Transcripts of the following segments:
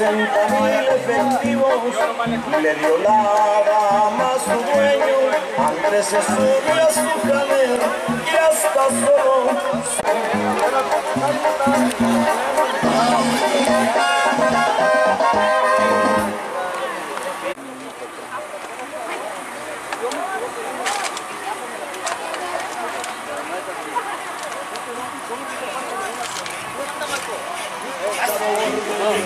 60 mil efectivos le dio la dama a su dueño. Andrés se sube a su y hasta solo. Ahí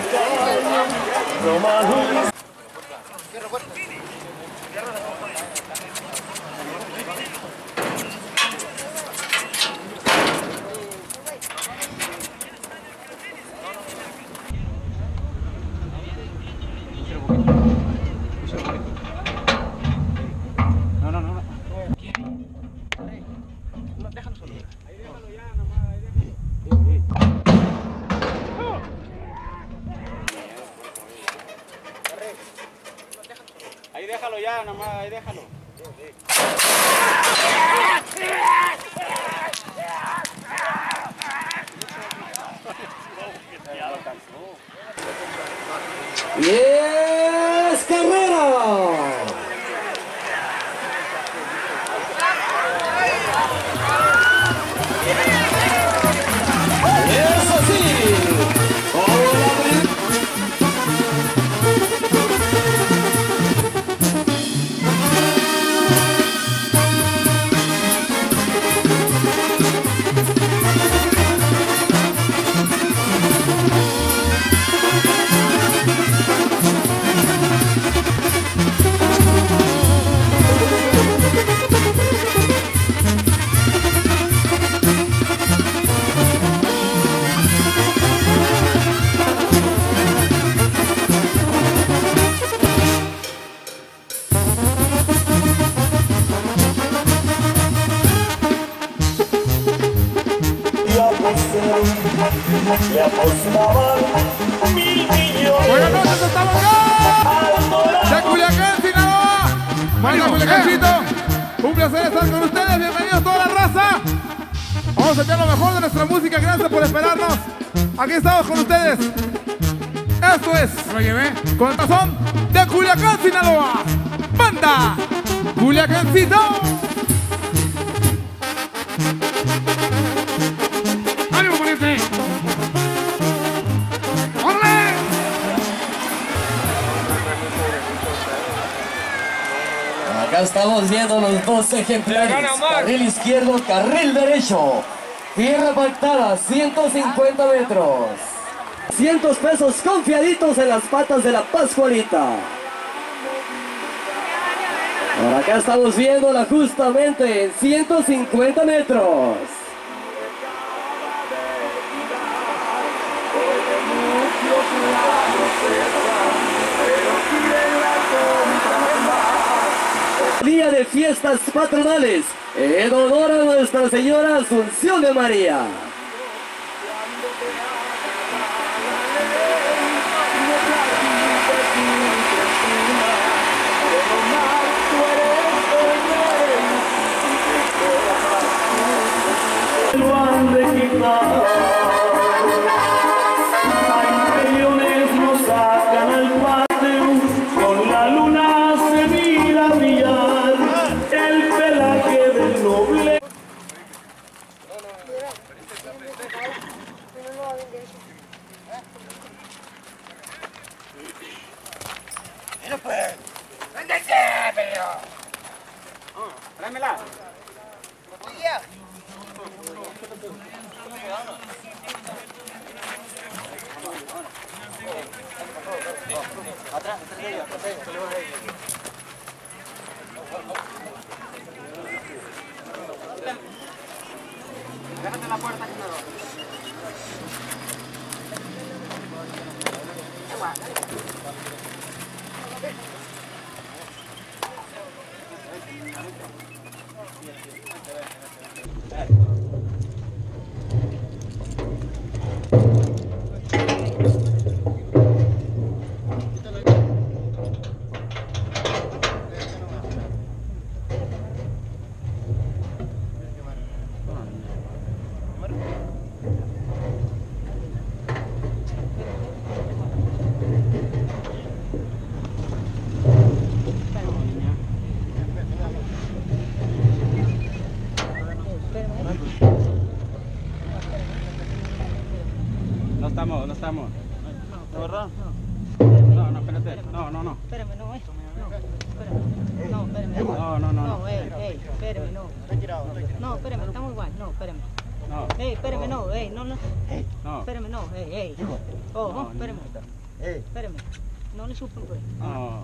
Con el tazón de Culiacán, Sinaloa. Banda. Culiacancito. ¡Ánimo, pariente! ¡Órale! Acá estamos viendo los dos ejemplares. Carril izquierdo, carril derecho. Tierra pactada, 150 metros. 200 pesos confiaditos en las patas de la Pascualita. Por acá estamos viéndola justamente en 150 metros. Día de fiestas patronales en honor a Nuestra Señora Asunción de María. la puerta que me doy. Espérame, no. No, espérame, estamos igual. No, espérame. No, Ey, espérame, no, ey, no, no. no. Espérame, no, ey, ey. Oh, oh, espérame. Espérame. No le chupen, pues. No.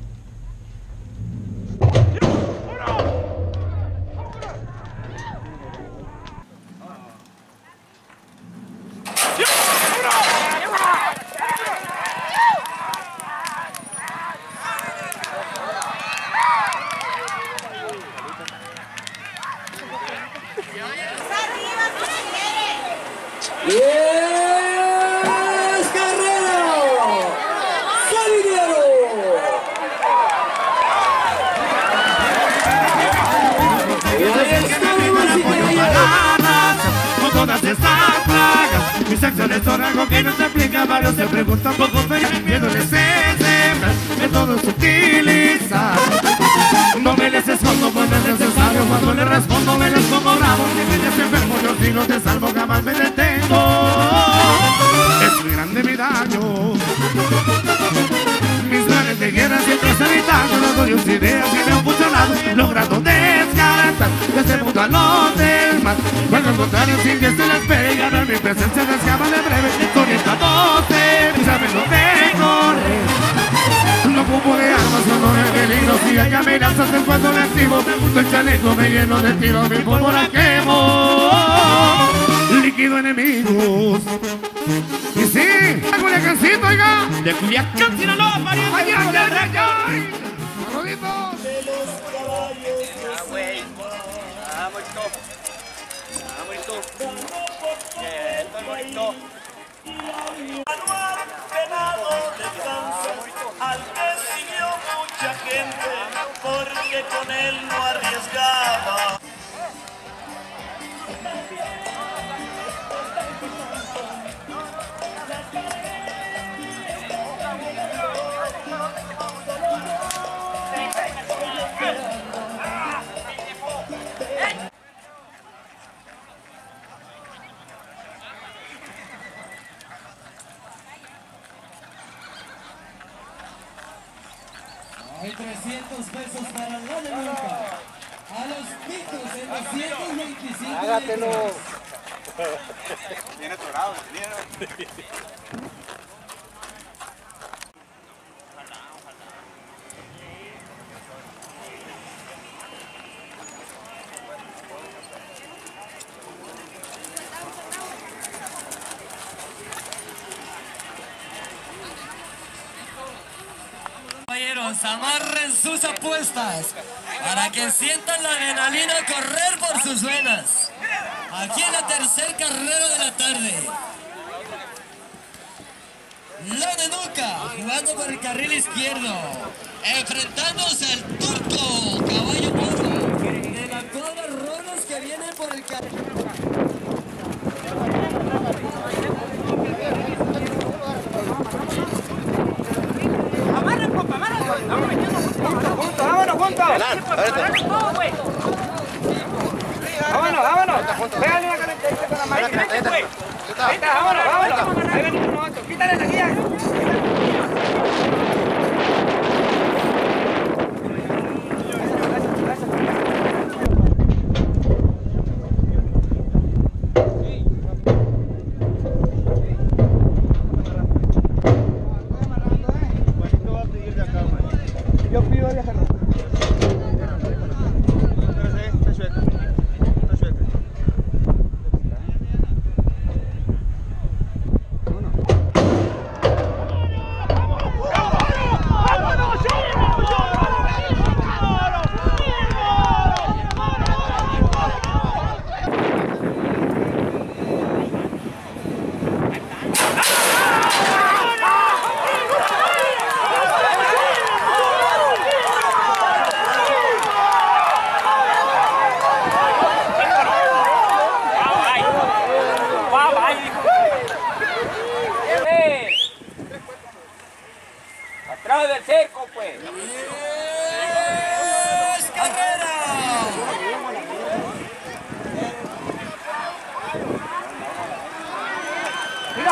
Cuando le respondo, me les pongo bravo. Si me enfermo, yo si no te salvo, jamás me detengo. Es muy grande mi daño. Mis planes de guerra siempre están evitando Los doy ideas que me han funcionado Logrando descartar Desde mundo a los demás Cuando al contrario sin que se les espere Y ganar mi presencia se de breve de Si hay amenazas en le activo Me el chaleco, me lleno de tiros Mi pólvora quemo Líquido enemigos y sí, hago la cancito, oiga. De Culiacán, Sinaloa, pariente. Ay, ay, ay, ay, ay. Saluditos. Ah, güey. Esto es bonito. Manual penado descanso con él no arriesgaba. 300 pesos para la de nunca. A los picos en 225 Hágatelo. Viene atorado, viene. Caballeros, amarren sus apuestas para que sientan la adrenalina correr por sus venas. Aquí en la tercer carrera de la tarde. La de Nuca, jugando por el carril izquierdo. Enfrentándose al turco, caballo moro. De la cuadra Rolos que viene por el carril. ¡Vámonos juntos! ¡Vámonos, vámonos! ¡Pégale una con la máquina! Ahí está, vámonos, vámonos! Ahí venimos nosotros. ¡Quítale la guía!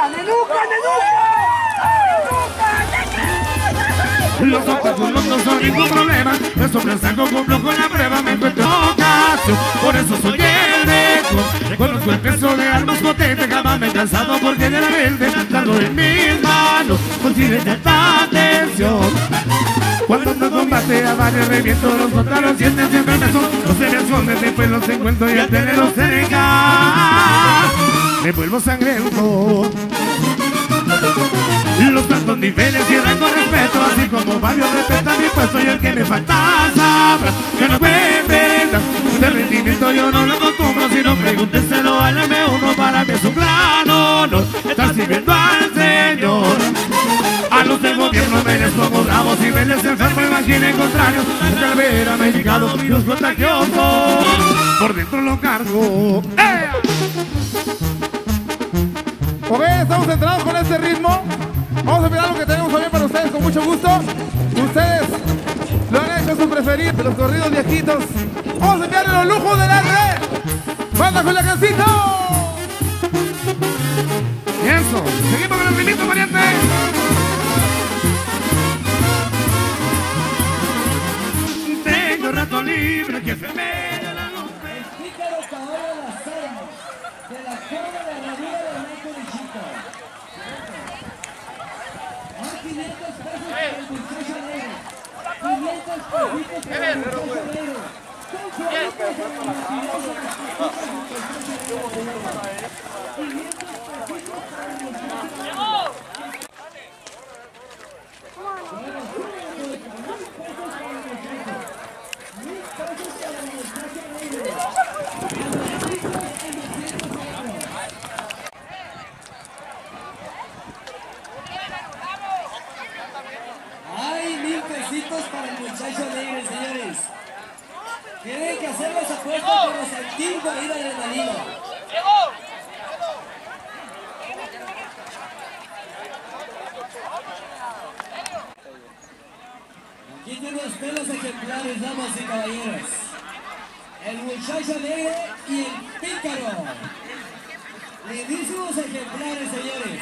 ¡Nenuca, nenuca! Los obstáculos no son ningún problema. Me saco cumplo con la prueba Me encuentro ocasión Por eso soy el mejor Reconozco el peso de armas potentes. Jamás me he cansado porque de la mente Dando en mis manos Consigue tanta atención. Cuando ando en combate a varios reviento Los contaros sienten siempre me son No se me después los encuentro Y al tenerlos cerca Me vuelvo sangriento los tantos niveles y con respeto Así como varios respetan mi puesto Y el que me falta sabrá que no me enfrenta De rendimiento yo no lo acostumbro Si no pregúnteselo al M1 Para mí es un gran honor. Estar sirviendo al Señor. A los del gobierno les pongo bravos y les enfermo imaginen contrarios. La calavera me llegado virus contagioso Por dentro lo cargo. ¡Eh! Ok, estamos centrados con este ritmo. Vamos a mirar lo que tenemos también para ustedes con mucho gusto. Ustedes lo han hecho su preferido, los corridos viejitos. Vamos a enviarle los lujos del arte. ¡Manda con la casita! Y seguimos con el ritmito, variante. Tengo rato libre que se me da la luz. Pícaro caballo de las armas, de la joven de la vida de Marco Lichito. Hay 500 pesos para el muchacho negro. 500 pesitos para el muchacho negro. Son 40 para el muchacho Hay mil pesitos para el muchacho alegre, señores. Tienen que hacer las apuestas para sentir para ir adrenalina. Aquí tenemos pelos ejemplares, damas y caballeros. El muchacho alegre y el pícaro. Lindísimos ejemplares, señores.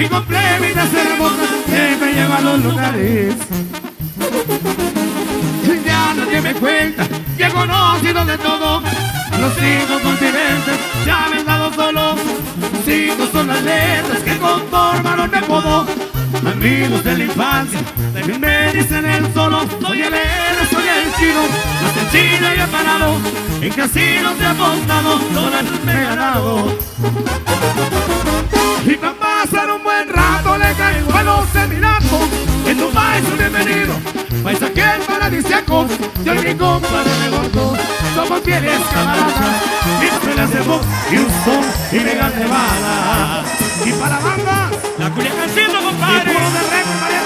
Y compré vidas hermosas que me llevan a los lugares ya nadie me cuenta, ya he conocido de todo. Los cinco continentes ya me han dado solo. Cinco son las letras que conformaron mi apodo. Amigos de la infancia, de mi media dicen el solo, soy el héroe, soy el chino, hasta el chino ya parado, en casinos he apostado, dólares me he ganado. Y para pasar un buen rato le caigo a los emiratos, en tu país un bienvenido, país aquel paradisiaco, yo y mi compadre de gordo, somos fieles camaradas, y se las de Box, Houston y Vegas Nevada. Y para banda, la Culiacancito, compadre. Y puro de rey,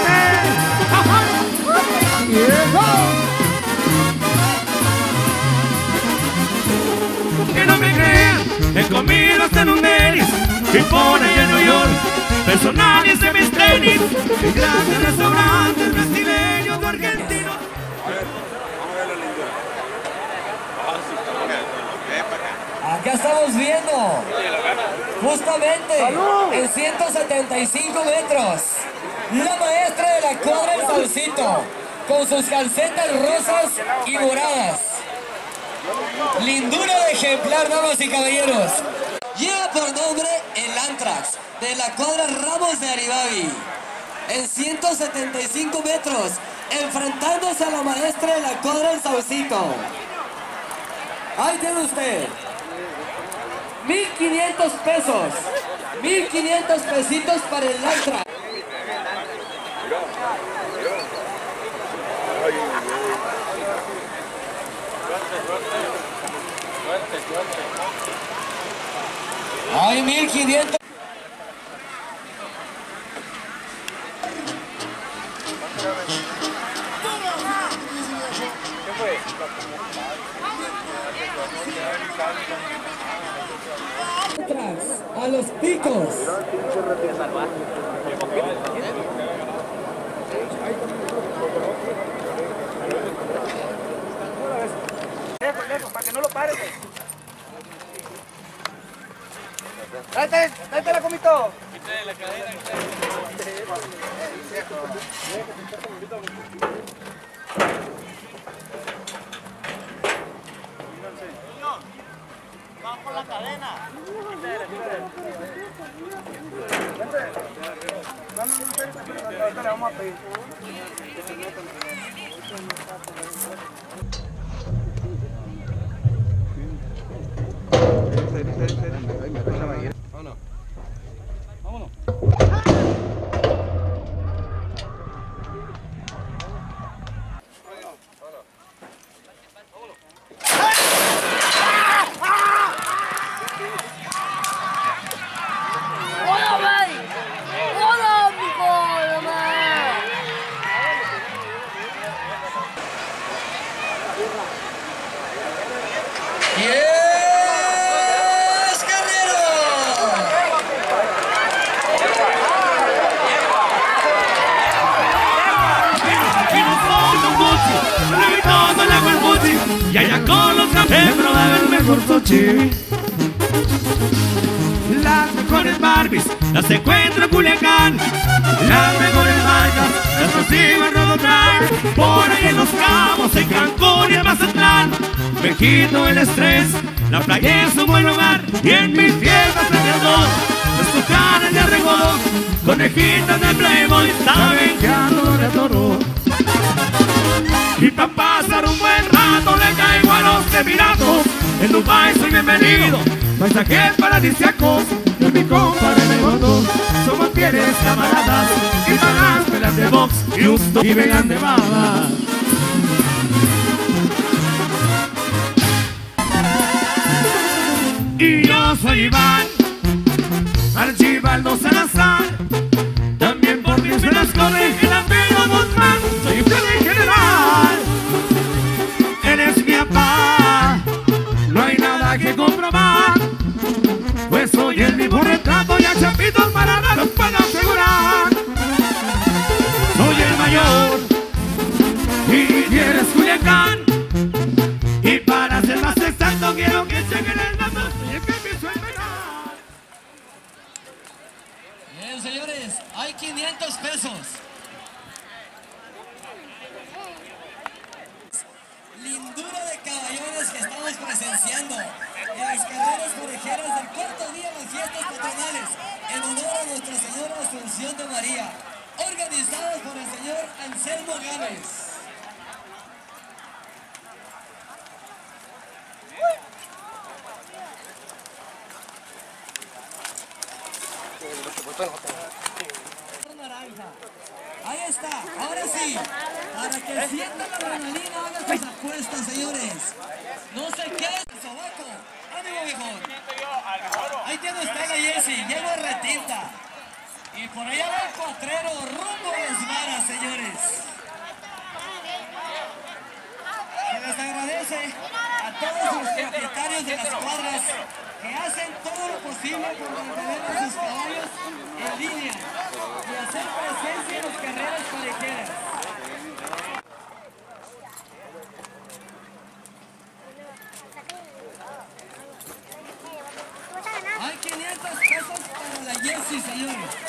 he comido hasta en un delis, y por ahí en New York, personales de mis tenis, en grandes restaurantes brasileños o argentinos. Acá estamos viendo, justamente en 175 metros, la maestra de la cuadra El Saucito, con sus calcetas rosas y moradas. Lindura de ejemplar, damas y caballeros. Lleva por nombre el Antrax, de la cuadra Ramos de Aribavi. En 175 metros, enfrentándose a la maestra de la cuadra El Saucito. Ahí tiene usted. 1500 pesos. 1500 pesitos para el Antra. Ay, 1500. Atrás, a los picos. Lejos, lejos, para que no lo pares. Tráete, tráete la comito. ¡Hola, Las mejores marcas las en Rodotrack. Por ahí en Los Cabos, en Cancún y en Mazatlán. Me quito el estrés, la playa es un buen lugar. Y en mis fiestas de dos, los tucanes de arregón. Conejitas de Playboy, saben que ando de toro. Y para pasar un buen rato le caigo a los emiratos En Dubai soy bienvenido Paisaje paradisiaco Yo mi compadre Fieles camaradas Y para las pelas de box Houston y Vegas Nevada Y yo soy Iván Archibaldo Salazar. También por mis venas corre el apellido Guzmán. Soy en general. Eres mi papá. No hay nada que comprobar. Pues soy el mismo retrato 500 pesos. Lindura de caballones que estamos presenciando en las carreras orejeras del cuarto día de las fiestas patronales en honor a Nuestra Señora Asunción de María, organizadas por el señor Anselmo. Juárez. Ahí está, ahora sí. Para que sientan la adrenalina, hagan sus apuestas, señores. No se queden en sobaco. Ánimo, viejo. Ahí tiene usted a Jessy, lleno de retinta. Y por allá va el cuatrero, rumbo a las señores. Se les agradece a todos los propietarios de las cuadras que hacen todo lo posible por mantener a sus caballos en línea y hacer presencia en las carreras callejeras. Hay 500 pesos para la Jessie, señores.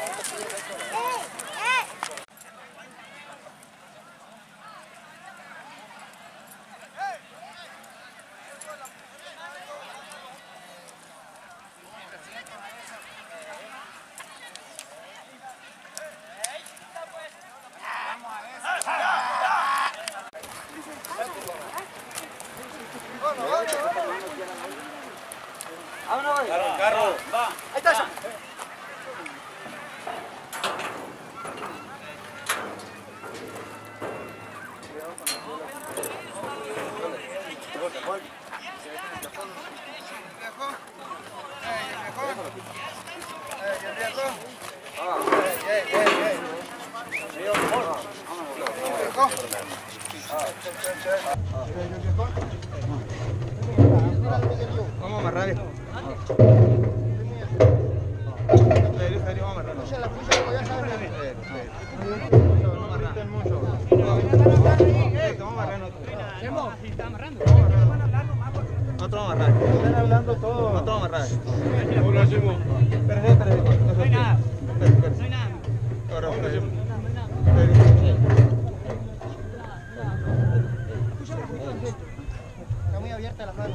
Está muy abierta la mano.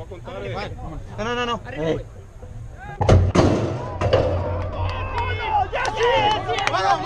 vamos a. No, no, no, no. Ey. para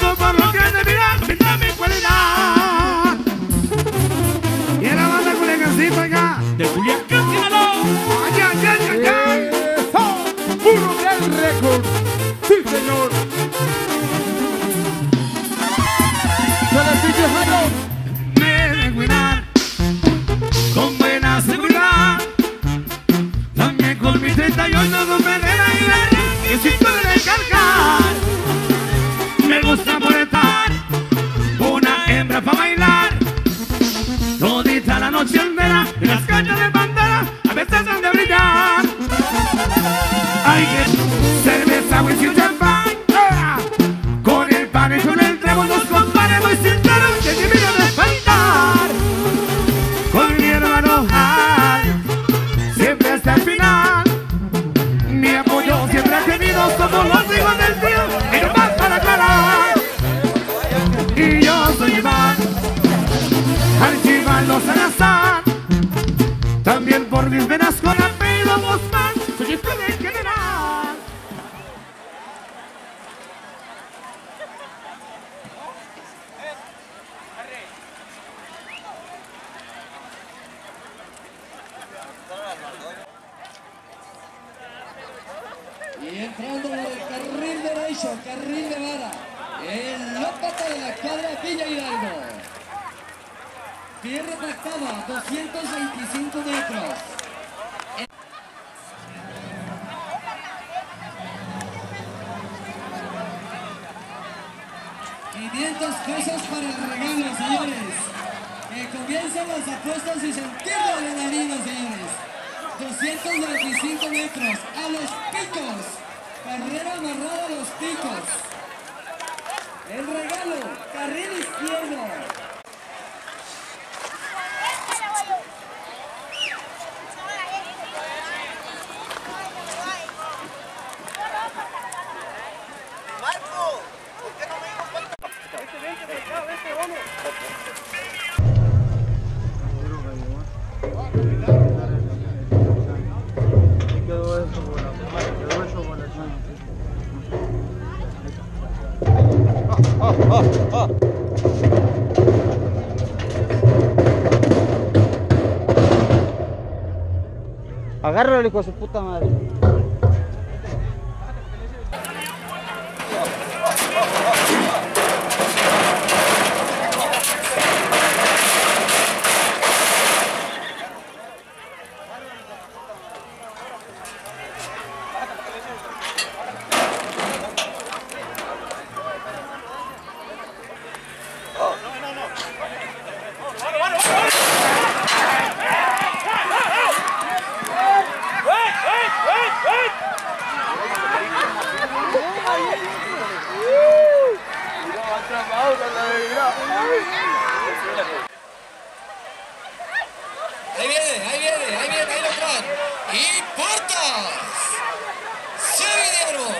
Bye-bye. Gusta molestar una hembra para bailar. Todita la noche entera y las cañas de bandera a veces han de brillar. Hay que cerveza, whisky Y entrando por el carril derecho, carril de vara. El lópata de la cuadra Villa Hidalgo. Tierra pactada, 225 metros. 500 pesos para el regalo, señores. Que comiencen las apuestas y sentir la adrenalina, señores. 225 metros los picos. Carrera amarrada a los picos. El regalo, carril izquierdo. Agárralo, hijo de su puta madre. Y portas. Se vinieron.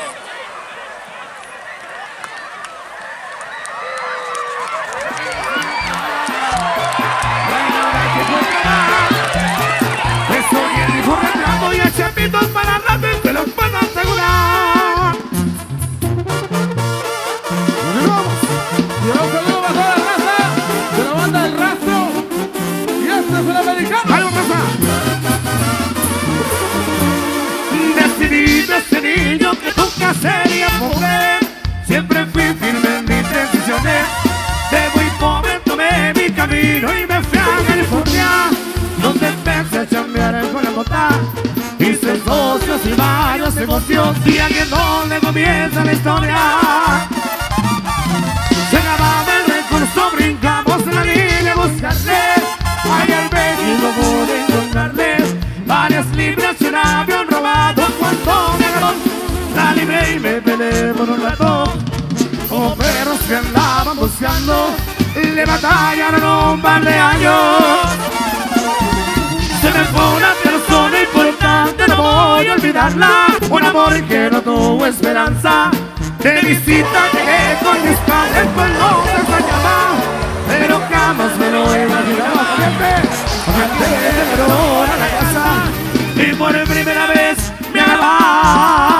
Estoy en retrato y echemitos para rato te los puedo Desde niño que nunca sería pobre. Siempre fui firme en mis decisiones. De muy joven tomé mi camino y me fui a California. Donde empecé a chambear con la mota. Hice socios y varios negocios. Y aquí es donde comienza la historia. que peleemos un ratón Como perros que andaban buscando Le batallaron a un par de años. Se me fue una persona importante No voy a olvidarla Un amor que no tuvo esperanza De visita llegué con mis padres Pues no me extrañaba Pero jamás me lo imaginaba. Gente, gente, a la casa Y por primera vez me amaba.